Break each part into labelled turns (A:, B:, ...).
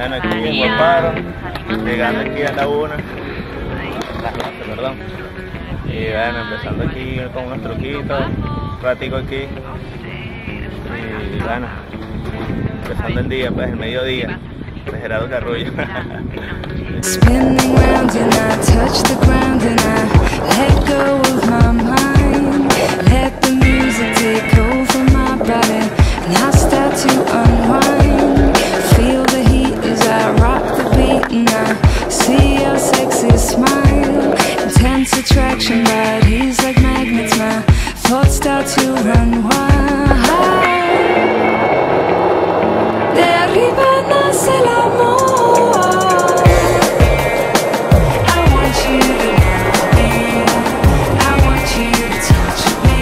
A: Bueno, aquí en Guaparo, llegando aquí a la una, las 12, perdón. Y bueno, empezando aquí con unos truquitos, un ratico aquí. Y bueno, empezando el día, pues el mediodía, de Gerardo Carrullo.
B: Intense but he's like magnets. My thoughts start to run wild. De arriba nace el amor. I want you to love me. I want you to touch me.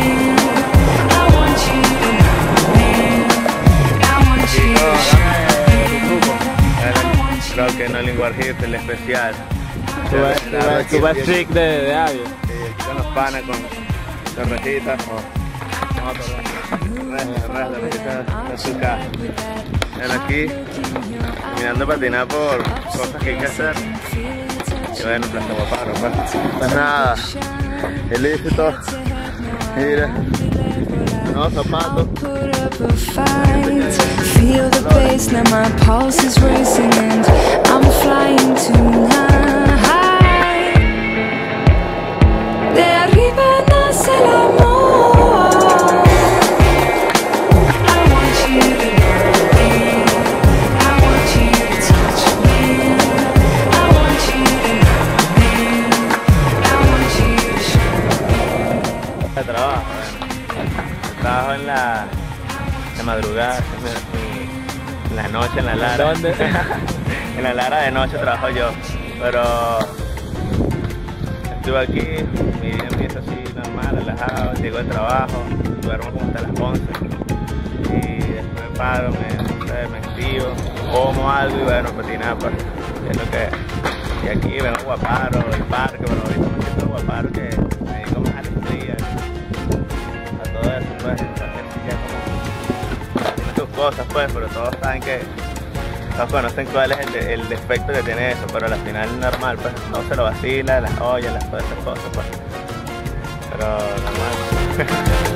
B: I want you to love me. I want you to show me. I want you
A: Creo que no lingua hit, el especial.
C: Tu best- trick de, de Avio.
A: Sí, con los panas, con no, torrejitas de azúcar. Ven aquí, mirando patinar por cosas que hay que hacer. Y bueno, Plaza Guaparo, pues. Pues nada, él dice todo. Mira, nuevos zapatos.
B: Feel the bass, now my pulse is racing and I'm flying tonight.
A: La madrugada, en la- en la noche, en la lara.
C: ¿Dónde?
A: en la lara de noche trabajo yo. Pero estuve aquí, mi día empieza así normal, relajado, llego al trabajo, duermo como hasta las 11. Y después me paro, me, me activo, como algo y bueno, patinar pues, es lo que y aquí vengo a Guaparo, el parque, pero ahorita me siento Guaparo que me dedico más a la estrella, a todo eso, pues, cosas, pues, pero todos saben que, todos conocen cuál es el, de- el defecto que tiene eso, pero al final normal, pues, no se lo vacila, las ollas, las, todas esas cosas, pues, pero normal.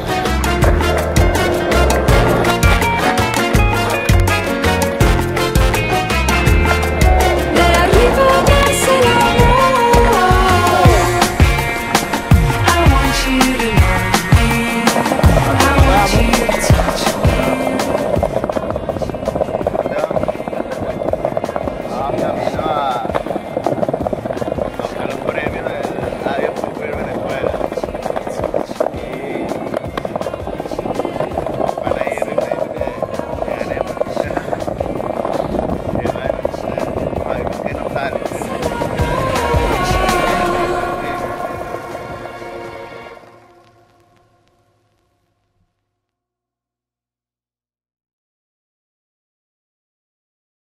A: silence.